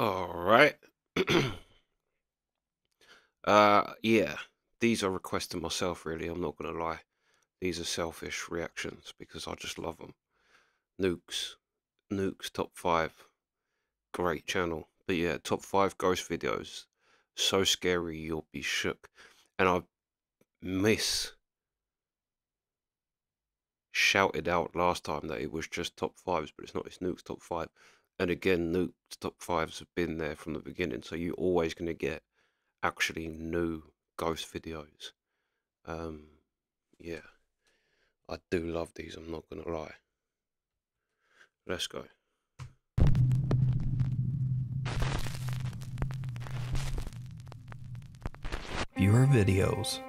All right. uh, yeah, these are requesting myself, really. I'm not going to lie. These are selfish reactions because I just love them. Nukes. Nukes top five. Great channel. But yeah, top five ghost videos. So scary you'll be shook. And I miss shouted out last time that it was just top fives, but it's not. It's Nuke's top five. And again, Nuke's top fives have been there from the beginning, so you're always going to get actually new ghost videos. Um, yeah, I do love these. I'm not going to lie. Let's go. Viewer videos.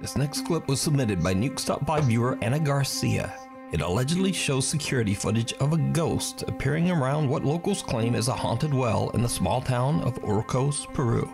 This next clip was submitted by Nuke Top 5 viewer Anna Garcia. It allegedly shows security footage of a ghost appearing around what locals claim is a haunted well in the small town of Urcos, Peru.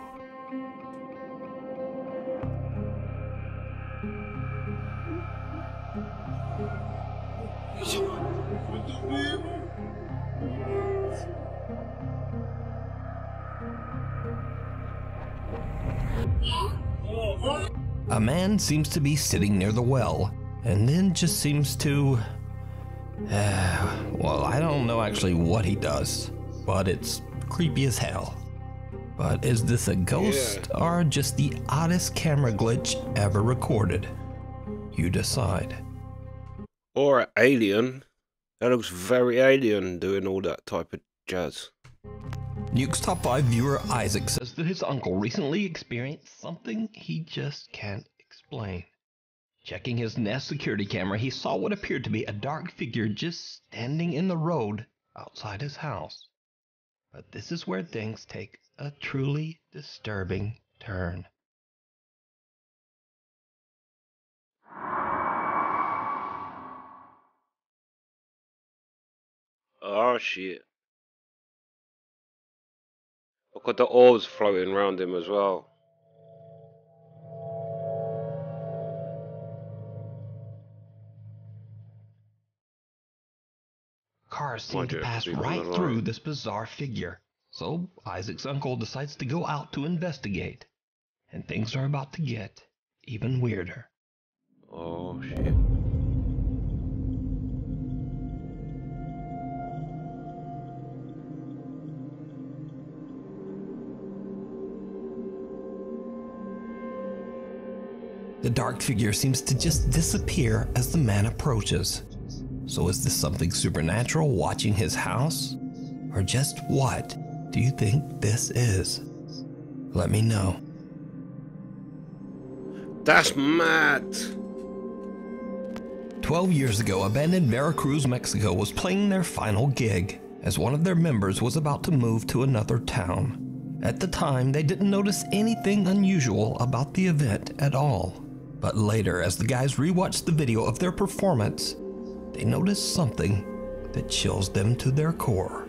A man seems to be sitting near the well, and then just seems to. Uh, well, I don't know actually what he does, but it's creepy as hell. But is this a ghost Yeah. or just the oddest camera glitch ever recorded? You decide. Or an alien. That looks very alien doing all that type of jazz. Nuke's top 5 viewer Isaac says that his uncle recently experienced something he just can't explain. Checking his Nest security camera, he saw what appeared to be a dark figure just standing in the road outside his house. But this is where things take a truly disturbing turn. Oh shit. Look at the orbs floating around him as well. Cars seem to pass right through this bizarre figure. So Isaac's uncle decides to go out to investigate. And things are about to get even weirder. Oh shit. The dark figure seems to just disappear as the man approaches. So is this something supernatural watching his house? Or just what do you think this is? Let me know. That's mad. 12 years ago, a band in Veracruz, Mexico was playing their final gig as one of their members was about to move to another town. At the time, they didn't notice anything unusual about the event at all. But later, as the guys rewatched the video of their performance, they notice something that chills them to their core.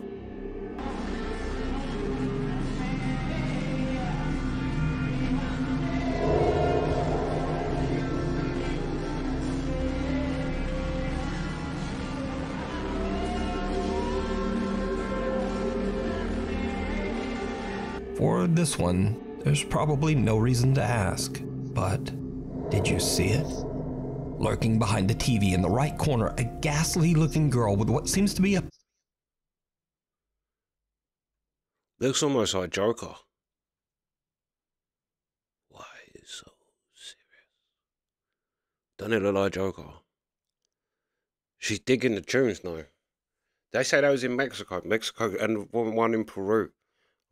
For this one, there's probably no reason to ask, but did you see it? Lurking behind the TV in the right corner, a ghastly looking girl with what seems to be a Looks almost like Joker. Why is so serious? Don't it look like Joker? She's digging the tunes now. They say that was in Mexico, Mexico, and one in Peru.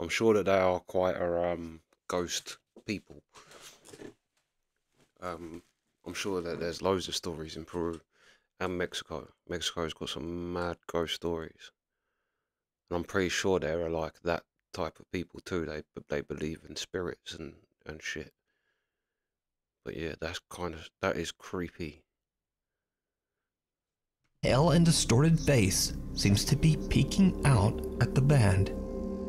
I'm sure that they are quite a um, ghost people. Um, I'm sure that there's loads of stories in Peru and Mexico. Mexico's got some mad ghost stories, and I'm pretty sure they're like that type of people too. They they believe in spirits and and shit. But yeah, that's kind of that is creepy. pale and distorted face seems to be peeking out at the band.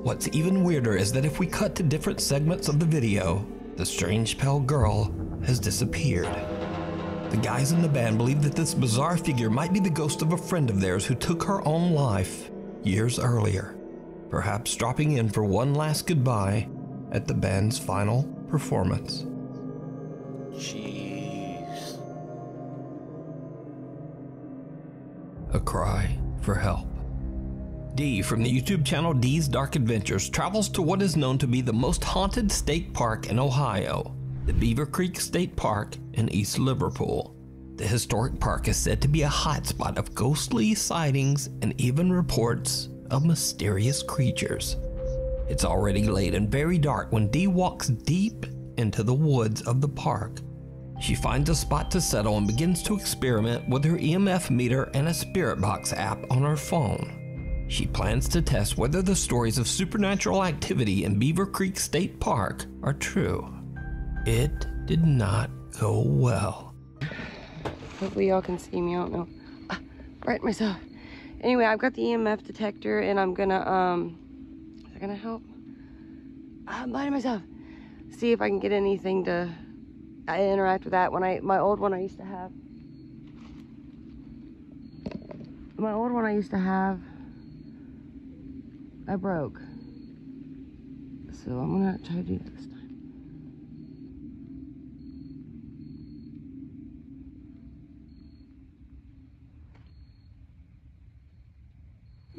What's even weirder is that if we cut to different segments of the video, the strange pale girl has disappeared. The guys in the band believe that this bizarre figure might be the ghost of a friend of theirs who took her own life years earlier. perhaps dropping in for one last goodbye at the band's final performance. Jeez. A cry for help. Dee from the YouTube channel Dee's Dark Adventures travels to what is known to be the most haunted state park in Ohio, the Beaver Creek State Park in East Liverpool. The historic park is said to be a hotspot of ghostly sightings and even reports of mysterious creatures. It's already late and very dark when Dee walks deep into the woods of the park. She finds a spot to settle and begins to experiment with her EMF meter and a spirit box app on her phone. She plans to test whether the stories of supernatural activity in Beaver Creek State Park are true. It did not go well. Hopefully y'all can see me. I don't know. Ah, right myself. Anyway, I've got the EMF detector and I'm gonna, um, is that gonna help? I'm blind myself. See if I can get anything to uh, interact with that. When I, my old one I used to have. My old one I used to have, I broke. So I'm gonna try to do that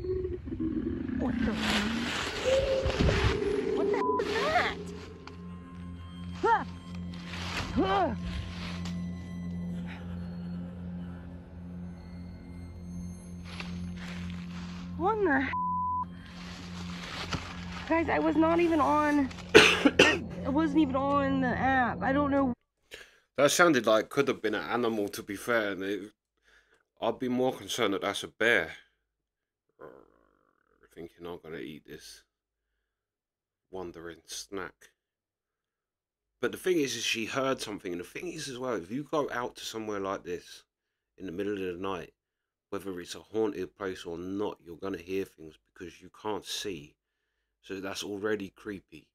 What the What the is that? Ah! Ah! What the? Guys, I was not even on. I wasn't even on the app. I don't know. That sounded like could have been an animal, to be fair. And it, I'd be more concerned that that's a bear. Thinking I'm gonna eat this wandering snack. But the thing is, is she heard something, and the thing is as well, if you go out to somewhere like this in the middle of the night, whether it's a haunted place or not, you're gonna hear things because you can't see. So that's already creepy.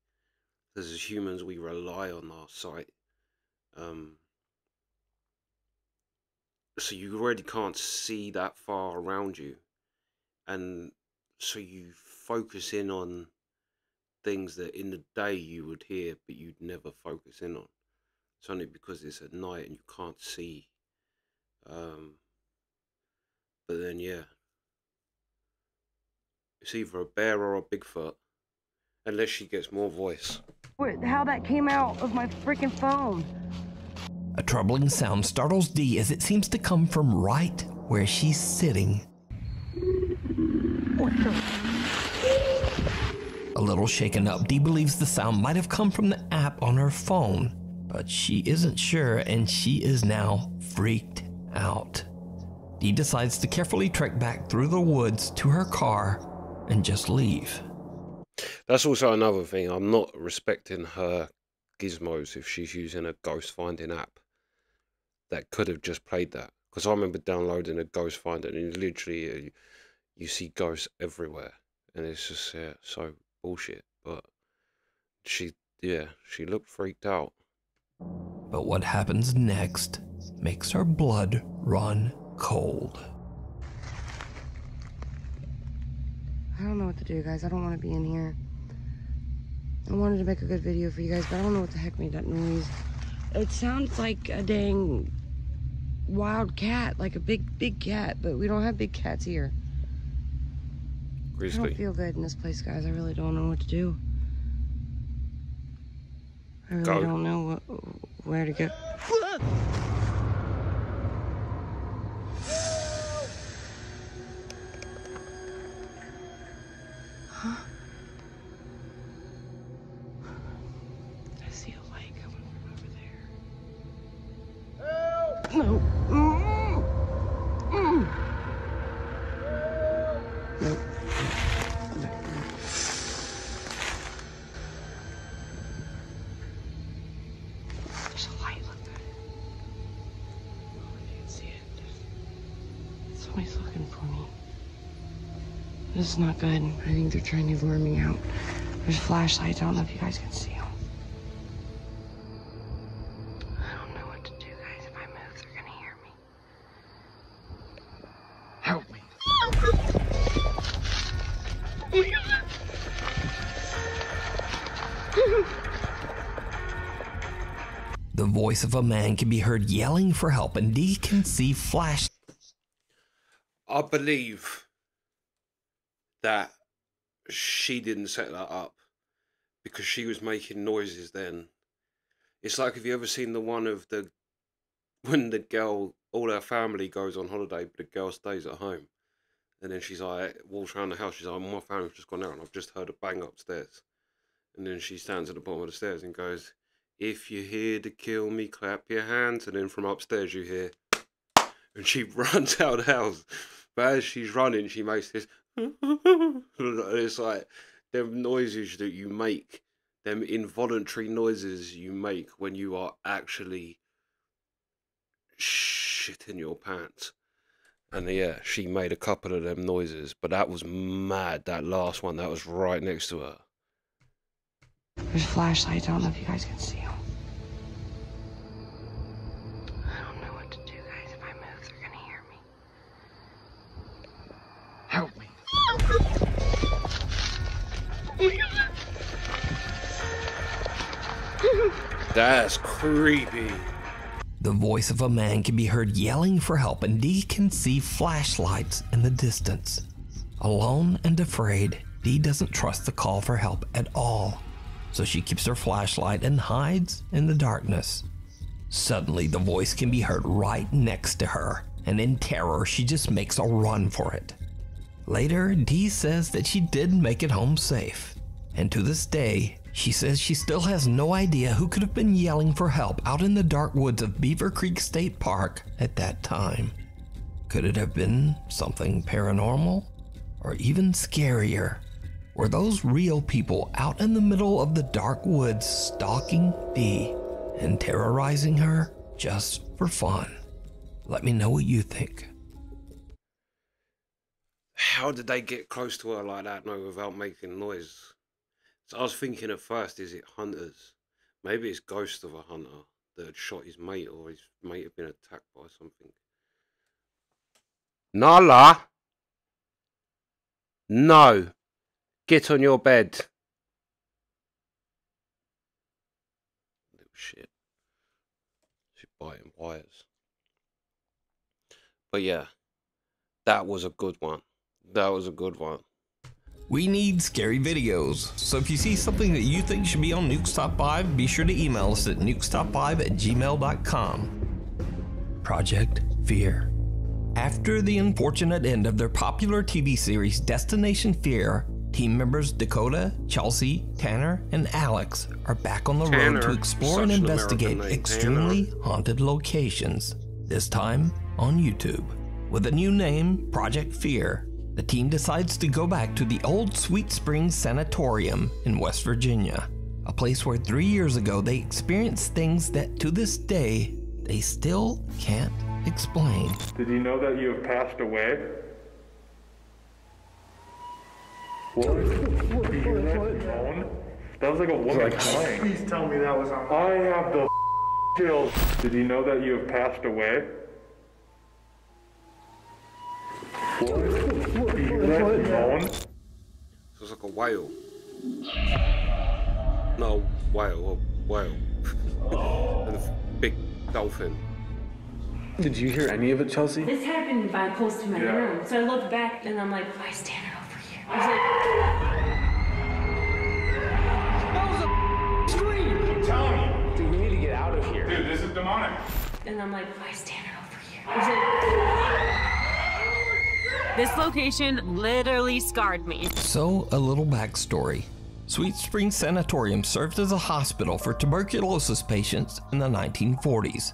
Because as humans, we rely on our sight. Um, so you already can't see that far around you, and so you focus in on things that in the day you would hear, but you'd never focus in on. It's only because it's at night and you can't see. Um, but then, yeah, it's either a bear or a Bigfoot, unless she gets more voice. What, how that came out of my freaking phone. A troubling sound startles Dee as it seems to come from right where she's sitting. A little shaken up, Dee believes the sound might have come from the app on her phone, but she isn't sure and she is now freaked out. Dee decides to carefully trek back through the woods to her car and just leave. That's also another thing. I'm not respecting her gizmos if she's using a ghost finding app that could have just played that. Because I remember downloading a ghost finder and literally you, you see ghosts everywhere, and it's just yeah, so bullshit. But she, yeah, she looked freaked out. But what happens next makes her blood run cold. I don't know what to do, guys. I don't want to be in here. I wanted to make a good video for you guys, but I don't know what the heck made that noise. It sounds like a dang wild cat, like a big, big cat, but we don't have big cats here. I don't feel good in this place, guys. I really don't know what to do. I really Go. don't know what, where to go. There's a light, look at it. I can see it. Somebody's looking for me. This is not good. I think they're trying to lure me out. There's flashlights. I don't know if you guys can see. Voice of a man can be heard yelling for help, and Dee can see flash. I believe that she didn't set that up because she was making noises then. It's like have you ever seen the one of the when the girl all her family goes on holiday but the girl stays at home and then she's like walks around the house, she's like, My family's just gone out and I've just heard a bang upstairs. And then she stands at the bottom of the stairs and goes, If you're here to kill me, clap your hands and then from upstairs you hear and she runs out of the house. But as she's running, she makes this it's like them noises that you make, them involuntary noises you make when you are actually shitting your pants. And yeah, she made a couple of them noises, but that was mad. That last one, that was right next to her. There's flashlights. I don't know if you guys can see them. I don't know what to do, guys. If I move, they're gonna hear me. Help me. That's creepy. The voice of a man can be heard yelling for help, and Dee can see flashlights in the distance. Alone and afraid, Dee doesn't trust the call for help at all, so she keeps her flashlight and hides in the darkness. Suddenly, the voice can be heard right next to her, and in terror, she just makes a run for it. Later, Dee says that she did make it home safe, and to this day, she says she still has no idea who could have been yelling for help out in the dark woods of Beaver Creek State Park at that time. Could it have been something paranormal? Or even scarier? Were those real people out in the middle of the dark woods stalking Dee and terrorizing her just for fun? Let me know what you think. How did they get close to her like that, no, without making noise? So I was thinking at first, is it hunters? Maybe it's ghost of a hunter that had shot his mate, or his mate had been attacked by something. Nala! No! Get on your bed! Little shit. She's biting wires. But yeah, that was a good one. That was a good one. We need scary videos, so if you see something that you think should be on Nuke's Top 5, be sure to email us at nukestop5 at gmail.com. Project Fear. After the unfortunate end of their popular TV series Destination Fear, team members Dakota, Chelsea, Tanner, and Alex are back on the Tanner, road to explore and such an investigate extremely Tanner. haunted locations, this time on YouTube. With a new name, Project Fear, the team decides to go back to the old Sweet Springs Sanatorium in West Virginia, a place where three years ago they experienced things that to this day they still can't explain. Did you know that you have passed away? What? Did you hear that moan? That was like a woman crying. Please tell me that was on. I have the chills. Did you know that you have passed away? What? Did you hear that moan? So it's like a whale. No, whale, a whale. and a f- big dolphin. Did you hear any of it, Chelsea? This happened by close to my Yeah. room. So I looked back and I'm like, why is Tanner over here? I was like, I'm telling you. Dude, we need to get out of here. Dude, this is demonic. and I'm like, why is Tanner over here? I like, This location literally scarred me. So, a little backstory. Sweet Springs Sanatorium served as a hospital for tuberculosis patients in the 1940s.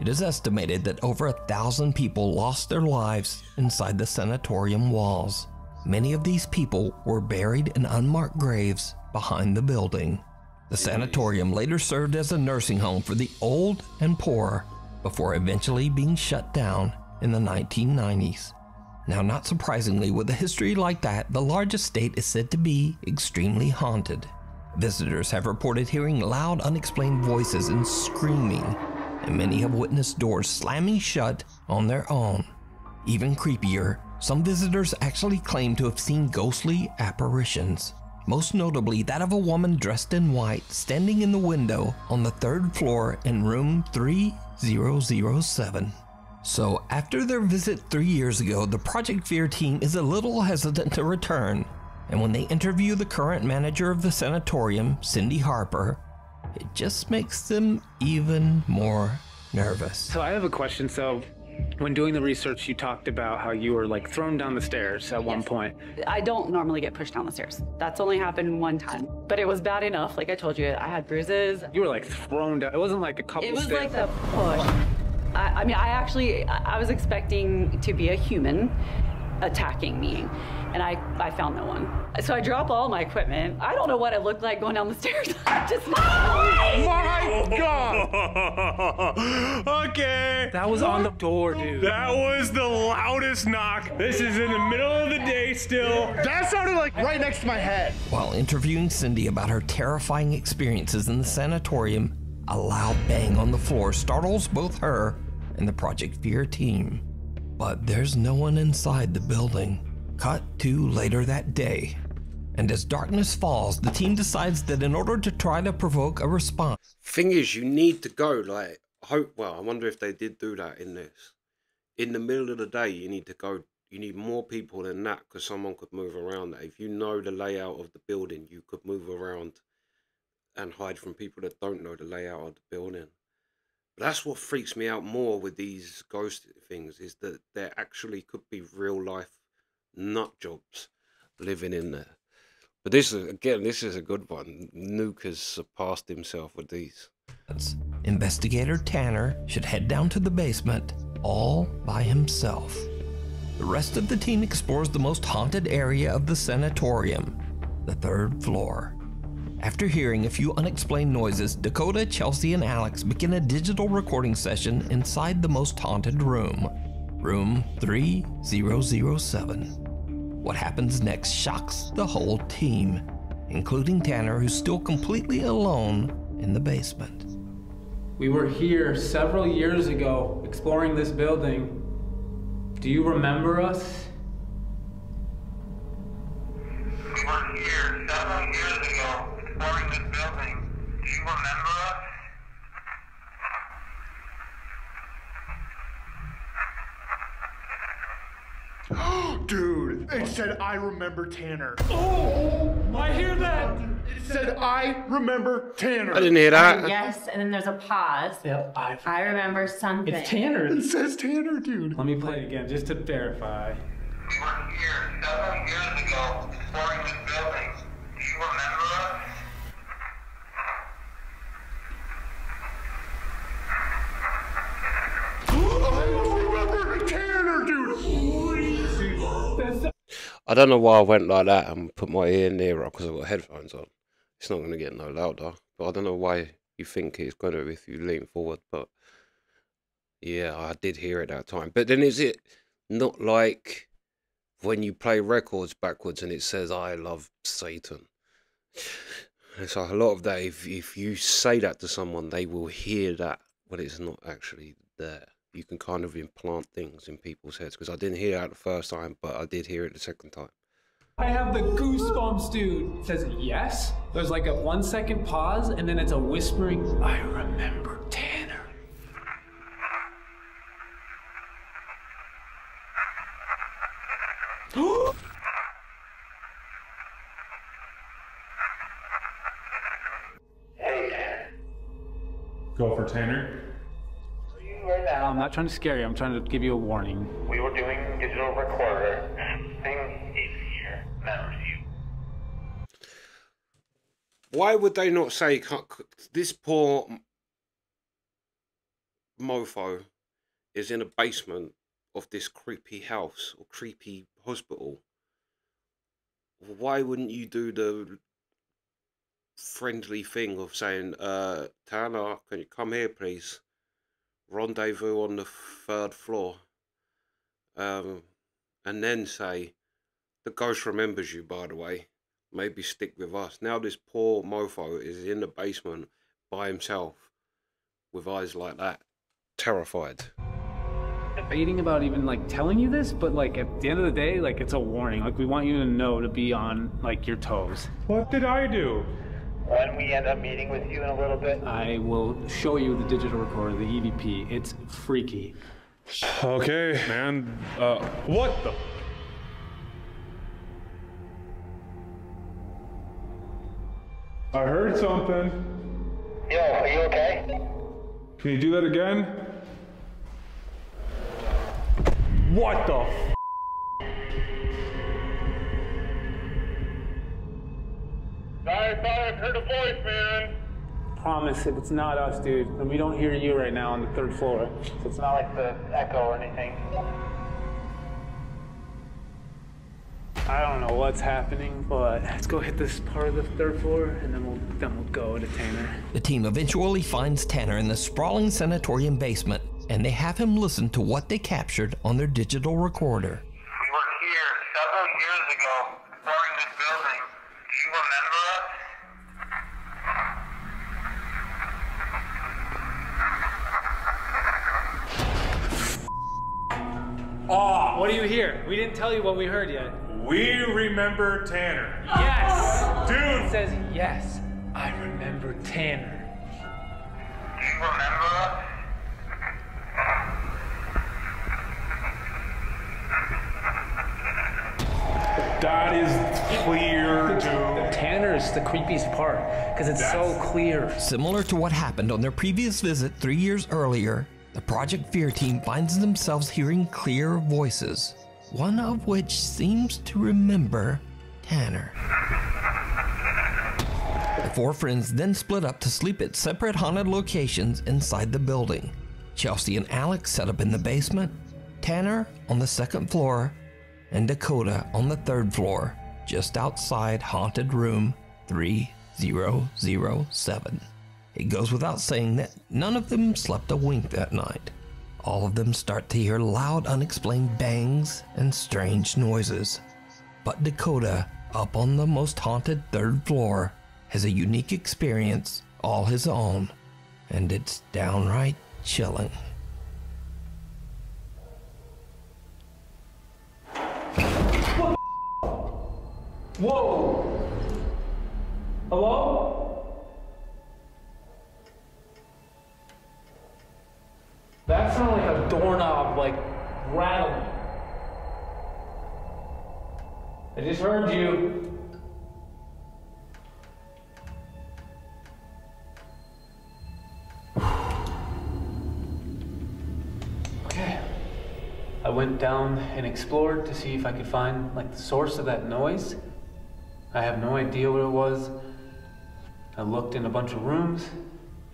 It is estimated that over a thousand people lost their lives inside the sanatorium walls. Many of these people were buried in unmarked graves behind the building. The sanatorium later served as a nursing home for the old and poor before eventually being shut down in the 1990s. Now, not surprisingly, with a history like that, the largest state is said to be extremely haunted. Visitors have reported hearing loud, unexplained voices and screaming, and many have witnessed doors slamming shut on their own. Even creepier, some visitors actually claim to have seen ghostly apparitions. most notably that of a woman dressed in white standing in the window on the third floor in room 3007. So, after their visit three years ago, the Project Fear team is a little hesitant to return, and when they interview the current manager of the sanatorium, Cindy Harper, it just makes them even more nervous. So I have a question. So when doing the research, you talked about how you were like thrown down the stairs at one Yes. point. I don't normally get pushed down the stairs. That's only happened one time. But it was bad enough. Like I told you, I had bruises. You were like thrown down. It wasn't like a couple It was stairs. like the push. I, I mean, I actually, I was expecting to be a human attacking me, and I, I found no one. So I drop all my equipment. I don't know what it looked like going down the stairs. I'm just My God! okay. that was on the door, dude. That was the loudest knock. This is in the middle of the day still. That sounded like right next to my head. While interviewing Cindy about her terrifying experiences in the sanatorium, a loud bang on the floor startles both her and the Project Fear team. But there's no one inside the building. Cut to later that day. And as darkness falls, the team decides that in order to try to provoke a response, Thing is, you need to go. Like, hope. Well, I wonder if they did do that in this. In the middle of the day, you need to go. You need more people than that because someone could move around. That if you know the layout of the building, you could move around and hide from people that don't know the layout of the building. But that's what freaks me out more with these ghost things is that there actually could be real life nut jobs living in there. But this is again, this is a good one. Nuke has surpassed himself with these. investigator Tanner should head down to the basement all by himself. The rest of the team explores the most haunted area of the sanatorium, the third floor. After hearing a few unexplained noises, Dakota, Chelsea, and Alex begin a digital recording session inside the most haunted room, room 3007. What happens next shocks the whole team, including Tanner, who's still completely alone in the basement. We were here several years ago exploring this building. Do you remember us? We were here several years ago exploring this building. Do you remember us? Dude, it said I remember Tanner. Oh, I hear that. It said I remember Tanner. I didn't hear that. Yes, and then there's a pause. Yeah, I. I remember something. It's Tanner. It says Tanner, dude. Let me play it again just to verify. We were here several years ago exploring this building. Do you remember us? I remember Tanner, dude. I don't know why I went like that and put my ear nearer because I've got headphones on. It's not going to get no louder. But I don't know why you think it's going to if you lean forward. But yeah, I did hear it that time. But then is it not like when you play records backwards and it says I love Satan? It's like a lot of that. If if you say that to someone, they will hear that, but it's not actually there. You can kind of implant things in people's heads because I didn't hear that the first time, but I did hear it the second time. I have the goosebumps, dude. It says yes. There's like a one second pause, and then it's a whispering. I remember Tanner. Go for Tanner. I'm not trying to scare you. I'm trying to give you a warning. We were doing digital recorder. Thing is here. Remembers you. Why would they not say this poor mofo is in a basement of this creepy house or creepy hospital? Why wouldn't you do the friendly thing of saying, uh, Tanner, can you come here, please? Rendezvous on the third floor. Um, and then say, the ghost remembers you, by the way. Maybe stick with us. Now this poor mofo is in the basement by himself with eyes like that, terrified. debating about even like telling you this, but like at the end of the day, like it's a warning. Like we want you to know to be on like your toes. What did I do? When we end up meeting with you in a little bit, I will show you the digital recorder, the EVP. It's freaky. Okay, man. Uh, what the? I heard something. yo, are you okay? Can you do that again? What the? I thought I heard a voice, man. Promise if it's not us, dude, and we don't hear you right now on the third floor. So it's not like the echo or anything. I don't know what's happening, but let's go hit this part of the third floor, and then we'll then we'll go to Tanner. The team eventually finds Tanner in the sprawling sanatorium basement, and they have him listen to what they captured on their digital recorder. We were here several years ago, exploring this building. Do you remember us? Oh, what do you hear? We didn't tell you what we heard yet. we remember Tanner. Yes! It Dude! says yes. I remember Tanner. Do you remember us? That is clear, dude. Tanner is the creepiest part because it's so clear. Similar to what happened on their previous visit three years earlier, the Project Fear team finds themselves hearing clear voices, one of which seems to remember Tanner. The four friends then split up to sleep at separate haunted locations inside the building. Chelsea and Alex set up in the basement, Tanner on the second floor, and Dakota on the third floor, just outside haunted room 3007. It goes without saying that none of them slept a wink that night. All of them start to hear loud, unexplained bangs and strange noises. But Dakota, up on the most haunted third floor, has a unique experience all his own, and it's downright chilling. Whoa! Hello? That sounded like a doorknob, like rattling. I just heard you. Okay. I went down and explored to see if I could find like the source of that noise. I have no idea what it was. I looked in a bunch of rooms,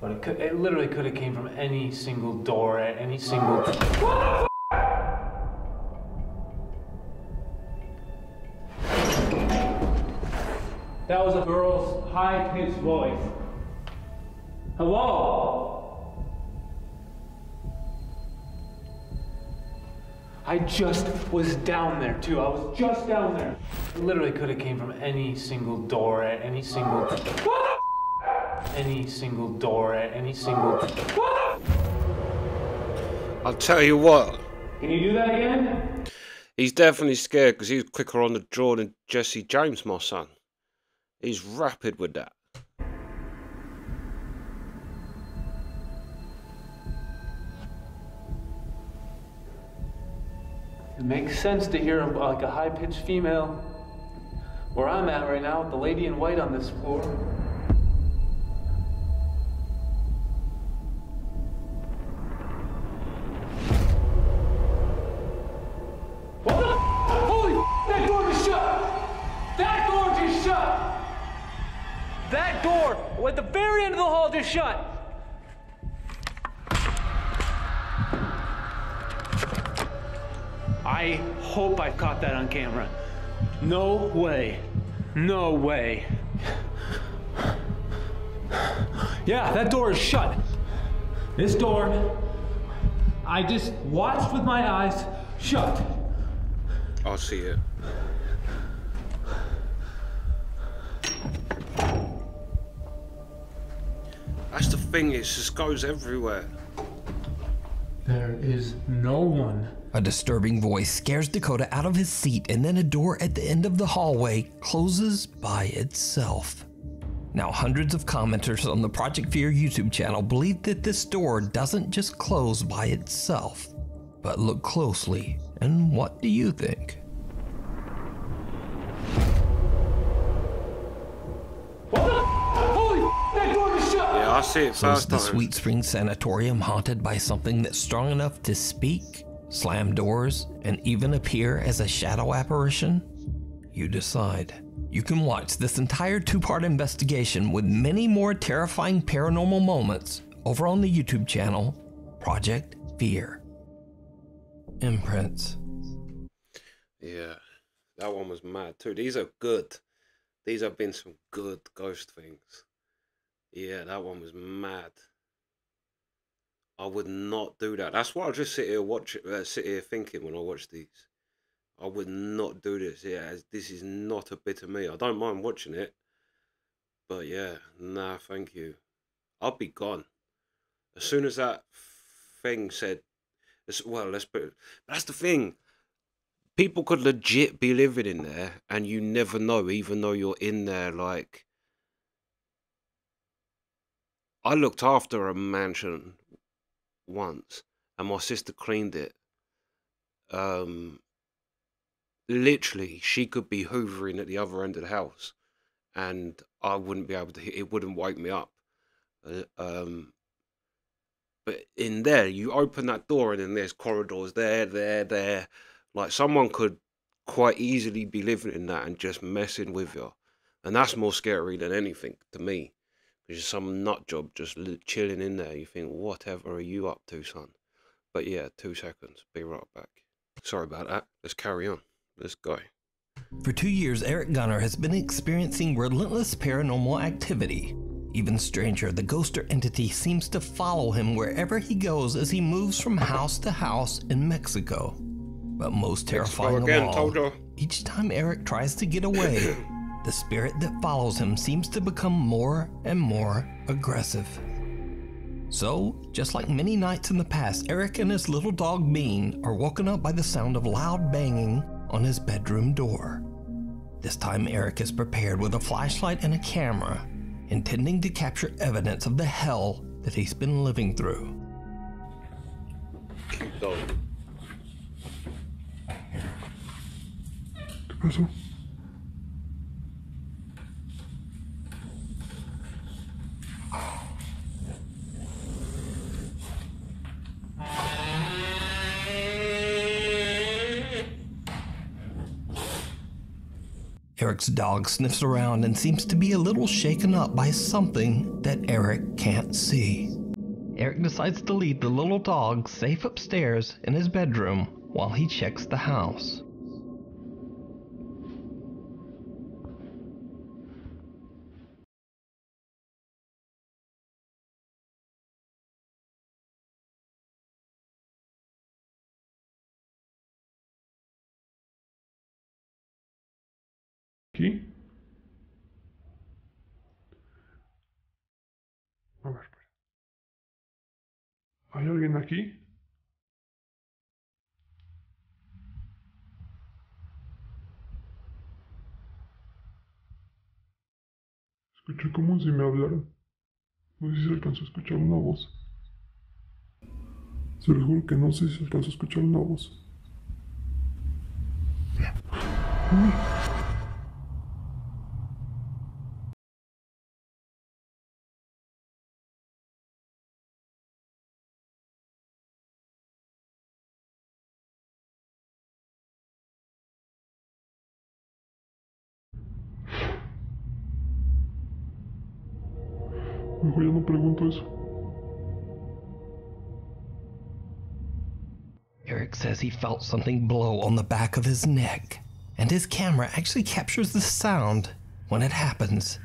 but it could it literally could have came from any single door at any single That was a girl's high-pitched voice. Hello? I just was down there too. I was just down there. It literally could have came from any single door at any single any single door at any single I'll tell you what, Can you do that again? he's definitely scared because he's quicker on the draw than Jesse James, my son. He's rapid with that. It makes sense to hear like a high-pitched female. Where I'm at right now, with the lady in white on this floor. Door at the very end of the hall just shut! I hope I caught that on camera. No way. No way. Yeah, that door is shut. This door, I just watched with my eyes shut. I'll see it. Thing, it just goes everywhere. There is no one. A disturbing voice scares Dakota out of his seat, and then a door at the end of the hallway closes by itself. Now, hundreds of commenters on the Project Fear YouTube channel believe that this door doesn't just close by itself. But look closely, and what do you think? I see it So is the. Sweet Spring Sanatorium haunted by something that's strong enough to speak, slam doors, and even appear as a shadow apparition? You decide. You can watch this entire two part investigation with many more terrifying paranormal moments over on the YouTube channel Project Fear. Imprints. Yeah, that one was mad too. These are good. These have been some good ghost things. Yeah, that one was mad. I would not do that. That's why I just sit here watch uh, sit here thinking when I watch these. I would not do this. Yeah, as this is not a bit of me. I don't mind watching it, but yeah, nah, thank you. I'll be gone as soon as that thing said. Well, let's put. That's the thing people could legit be living in there and you never know even though you're in there like i looked after a mansion once and my sister cleaned it. Um literally she could be hoovering at the other end of the house and i wouldn't be able to it wouldn't wake me up. Uh, um but in there you open that door and then there's corridors there there there. Like someone could quite easily be living in that and just messing with you, and that's more scary than anything to me. Because some nut job just chilling in there. You think, whatever are you up to, son? But yeah, two seconds. Be right back. Sorry about that. Let's carry on. Let's go. For two years, Eric Gunner has been experiencing relentless paranormal activity. Even stranger, the ghost or entity seems to follow him wherever he goes as he moves from house to house in Mexico. But most terrifying again, of all, each time Eric tries to get away, the spirit that follows him seems to become more and more aggressive. So, just like many nights in the past, Eric and his little dog Bean are woken up by the sound of loud banging on his bedroom door. This time, Eric is prepared with a flashlight and a camera, intending to capture evidence of the hell that he's been living through. Keep going. Eric's dog sniffs around and seems to be a little shaken up by something that Eric can't see. Eric decides to leave the little dog safe upstairs in his bedroom while he checks the house. ¿Aquí? A ver, espera. ¿Hay alguien aquí? Escuché como si me hablaran. No sé si se alcanzó a escuchar una voz. Se lo juro que no sé si se alcanzó a escuchar una voz. Uy. He felt something blow on the back of his neck, and his camera actually captures the sound when it happens.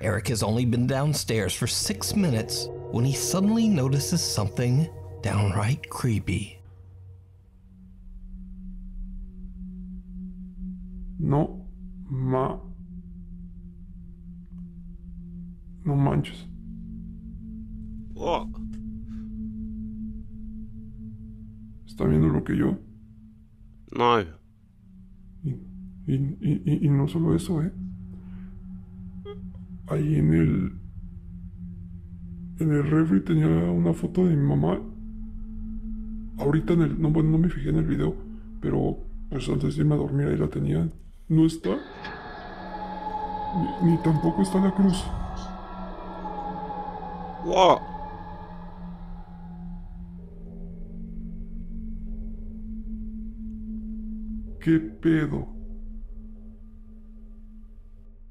Eric has only been downstairs for six minutes when he suddenly notices something downright creepy. No. Que yo. No. Y, y, y, y no solo eso, ¿eh? Ahí en el... En el refri tenía una foto de mi mamá. Ahorita en el... No, bueno, no me fijé en el video, pero pues antes de irme a dormir ahí la tenía. No está. Ni, ni tampoco está la cruz. What? ¿Qué pedo?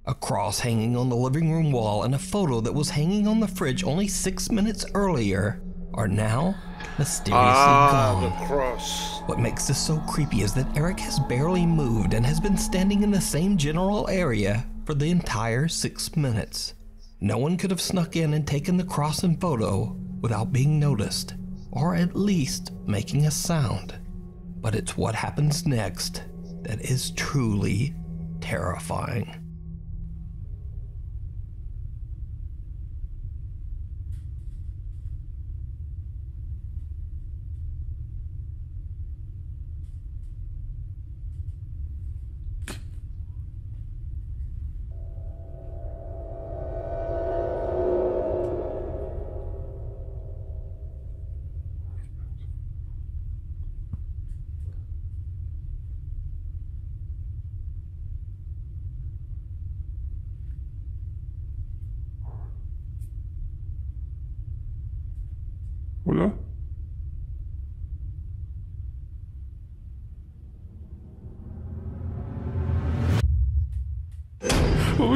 A cross hanging on the living room wall and a photo that was hanging on the fridge only six minutes earlier are now mysteriously Ah, gone. the cross. What makes this so creepy is that Eric has barely moved and has been standing in the same general area for the entire six minutes. No one could have snuck in and taken the cross and photo without being noticed, or at least making a sound. But it's what happens next that is truly terrifying.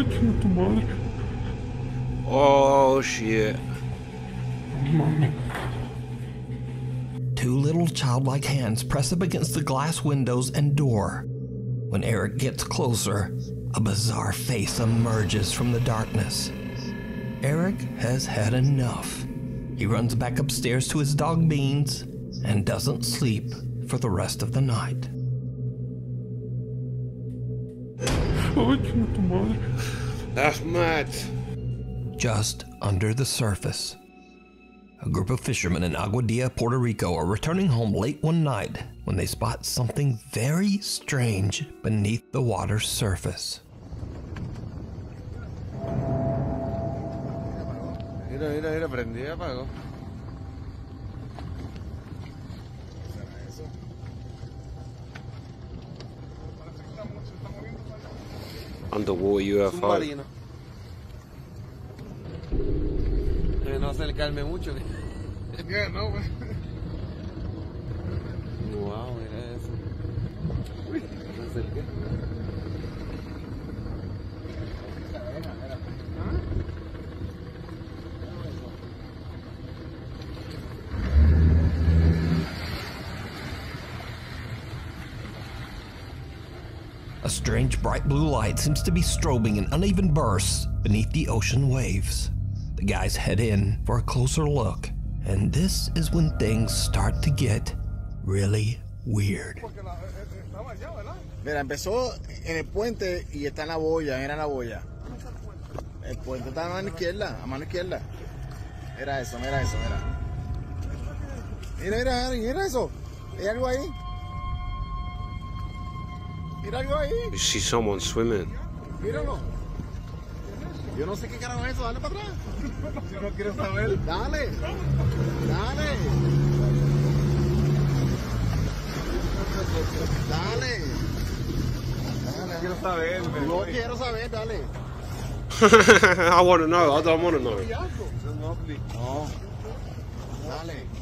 Ay, chinga tu madre. Oh shit. Mami. Two little childlike hands press up against the glass windows and door. When Eric gets closer, a bizarre face emerges from the darkness. Eric has had enough. He runs back upstairs to his dog Beans and doesn't sleep for the rest of the night. Ay, chinga tu madre. That's mad. Just under the surface, a group of fishermen in Aguadilla, Puerto Rico are returning home late one night when they spot something very strange beneath the water's surface. Mira, mira, mira, prendí apagó. Underwater UFO. Submarino. Eh, no acercarme mucho. Yeah, no, güey. Wow, mira eso. Uy, me acerqué. Strange bright blue light seems to be strobing in uneven bursts beneath the ocean waves. The guys head in for a closer look, and this is when things start to get really weird. Mira, empezó en el puente y está en la boya, era la boya. El puente está a mano izquierda, a mano izquierda. Era eso, mira eso, mira. Mira, mira, mira eso. Hay algo ahí. Mira algo ahí. You see someone swimming. Míralo. Yo no sé qué carajo es eso, dale para atrás. Si no quieres saber. Dale. Dale. Dale. Dale. Quiero saber, No quiero saber, dale. I want to know. I don't want to know. No. Dale.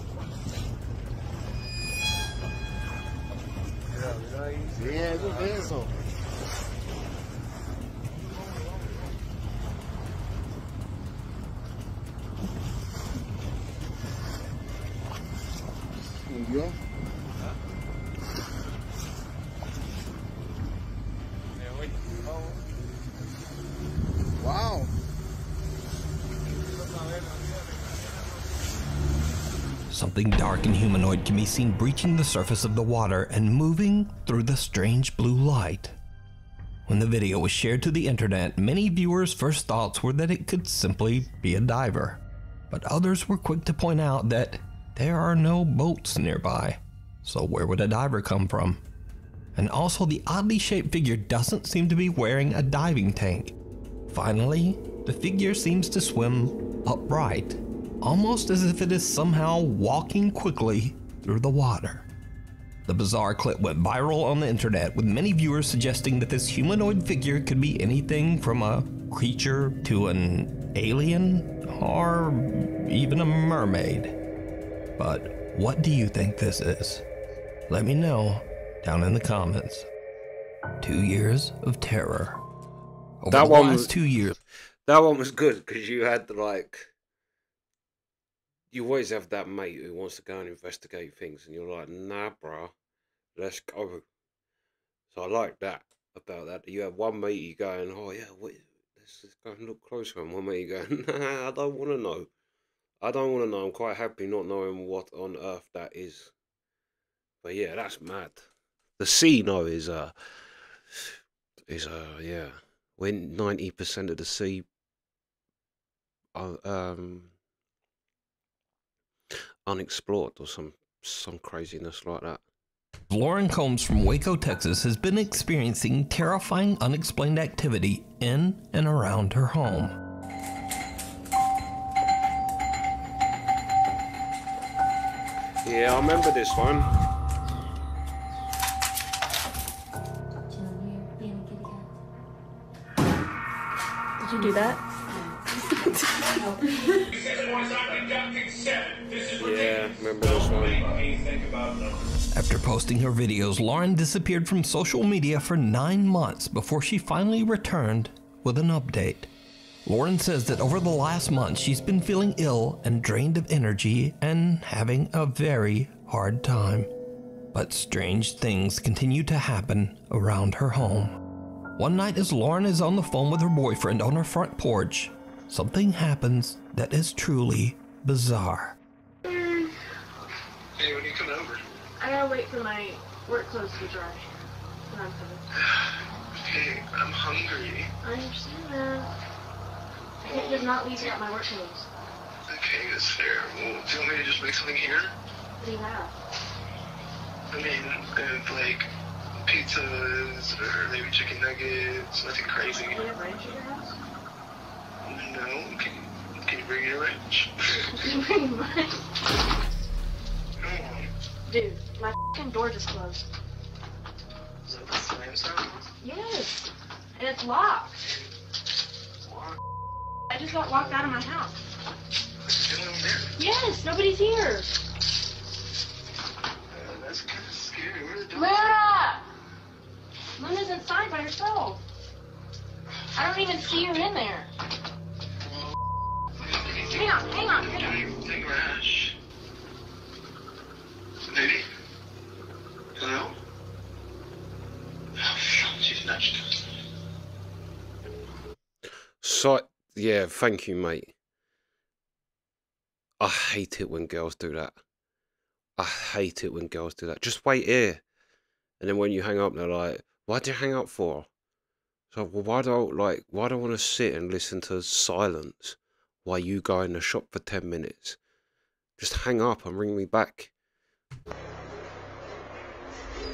Sí, eso es eso. Something dark and humanoid can be seen breaching the surface of the water and moving through the strange blue light. When the video was shared to the internet, many viewers' first thoughts were that it could simply be a diver. But others were quick to point out that there are no boats nearby. So, where would a diver come from? And also, the oddly shaped figure doesn't seem to be wearing a diving tank. Finally, the figure seems to swim upright, almost as if it is somehow walking quickly through the water. The bizarre clip went viral on the internet, with many viewers suggesting that this humanoid figure could be anything from a creature to an alien or even a mermaid. But what do you think this is? Let me know down in the comments. Two years of terror. Over that one was two years. That one was good because you had like you always have that mate who wants to go and investigate things, and you're like, nah, bro, let's go. So I like that about that. You have one mate you going, oh yeah, what, let's just go and look closer, and one mate you going, nah, I don't want to know. I don't want to know. I'm quite happy not knowing what on earth that is. But yeah, that's mad. The sea, no, is uh, is uh, yeah. When ninety percent of the sea, uh, um, unexplored or some some craziness like that. Lauren Combs from Waco, Texas has been experiencing terrifying unexplained activity in and around her home. Yeah, I remember this one. Did you do that? Yeah, remember this one. After posting her videos, Lauren disappeared from social media for nine months before she finally returned with an update. Lauren says that over the last month she's been feeling ill and drained of energy and having a very hard time. But strange things continue to happen around her home. One night, as Lauren is on the phone with her boyfriend on her front porch, something happens that is truly bizarre. Hey, when you coming over? I gotta wait for my work clothes to dry. Then I'm coming. Hey, I'm hungry. I understand that. I can't just not leave without my work clothes. Okay, that's fair. Well, do you want me to just make something here? What do you have? I mean, uh, like pizzas or maybe chicken nuggets, nothing crazy. Do you have ranch at your house? No, can, can you bring your ranch? Pretty much. Dude, my fucking door just closed. Is that the slam sound? Yes. And it's locked. I just got locked out of my house. What's going on there? Yes, nobody's here. Uh, that's kind of scary. Where are the dogs? Luna! Luna's inside by herself. I don't even see her in there. Hang on, hang on, hang on. Anything rash? Lady? Hello? Oh, she's nudged. So yeah, thank you, mate. I hate it when girls do that. I hate it when girls do that. Just wait here. And then when you hang up, they're like, why'd you hang up for? So, well, why do I, like, why do I want to sit and listen to silence while you go in the shop for 10 minutes? Just hang up and ring me back.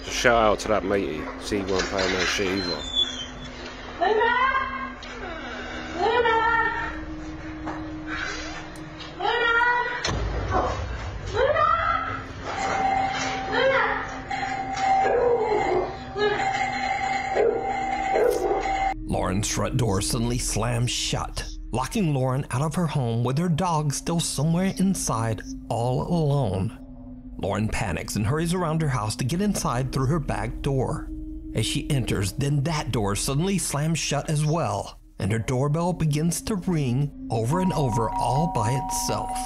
Just shout out to that matey. See, won't pay no shit either. Luna! Luna! Luna! Lauren's front door suddenly slams shut, locking Lauren out of her home with her dog still somewhere inside, all alone. Lauren panics and hurries around her house to get inside through her back door. As she enters, then that door suddenly slams shut as well, and her doorbell begins to ring over and over all by itself.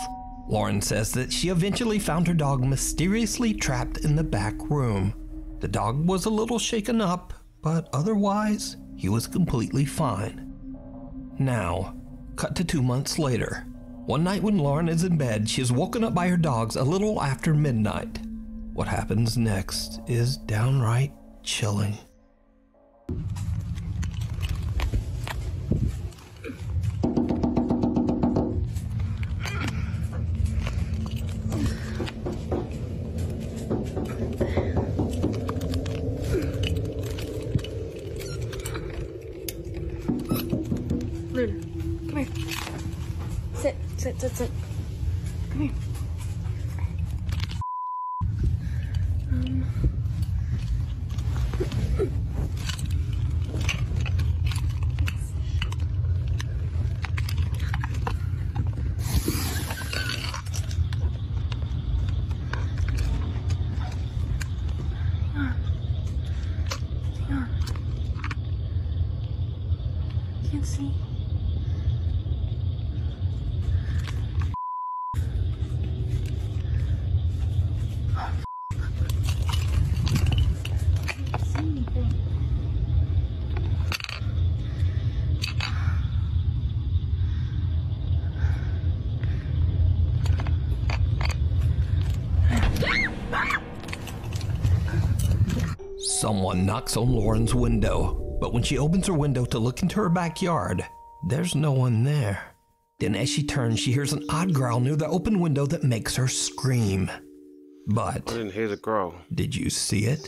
Lauren says that she eventually found her dog mysteriously trapped in the back room. The dog was a little shaken up, but otherwise, he was completely fine. Now, cut to two months later. One night when Lauren is in bed, she is woken up by her dogs a little after midnight. What happens next is downright chilling. Sit, sit. Come here. Um. See. Someone knocks on Lauren's window, but when she opens her window to look into her backyard, there's no one there. Then, as she turns, she hears an odd growl near the open window that makes her scream. But I didn't hear the growl. did you see it?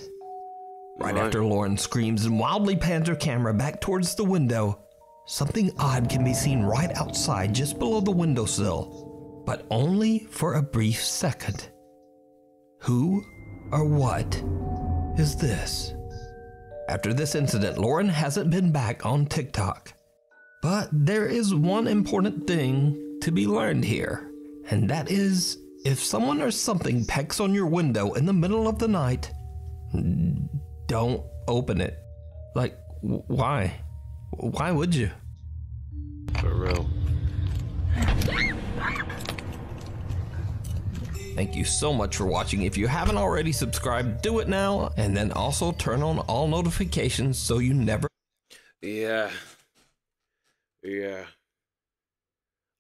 Right No. after Lauren screams and wildly pans her camera back towards the window, something odd can be seen right outside just below the windowsill, but only for a brief second. Who or what is this? After this incident, Lauren hasn't been back on TikTok. But there is one important thing to be learned here, and that is if someone or something pecks on your window in the middle of the night, don't open it. Like, why? Why would you? For real. Thank you so much for watching. If you haven't already subscribed, do it now, and then also turn on all notifications so you never. Yeah. Yeah.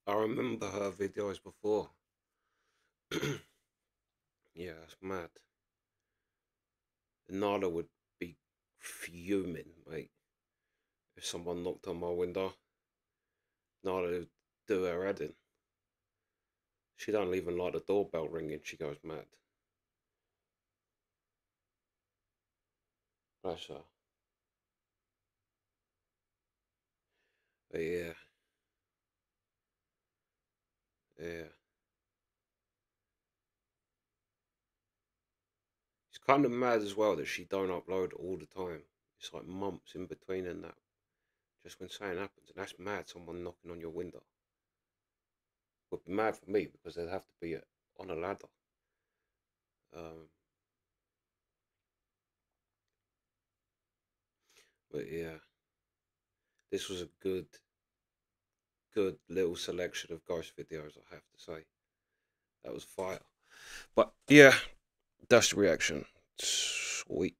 I remember her videos before. yeah, it's mad. Nala would be fuming, mate, if someone knocked on my window. Nala would do her head in. She don't even like the doorbell ringing. She goes mad. Bless her. But yeah. Yeah. It's kind of mad as well that she don't upload all the time. It's like months in between and that. Just when something happens, and that's mad. Someone knocking on your window would be mad for me because they'd have to be uh, on a ladder. Um, but yeah, this was a good, good little selection of ghost videos. I have to say, that was fire. But yeah, that's the reaction. Sweet.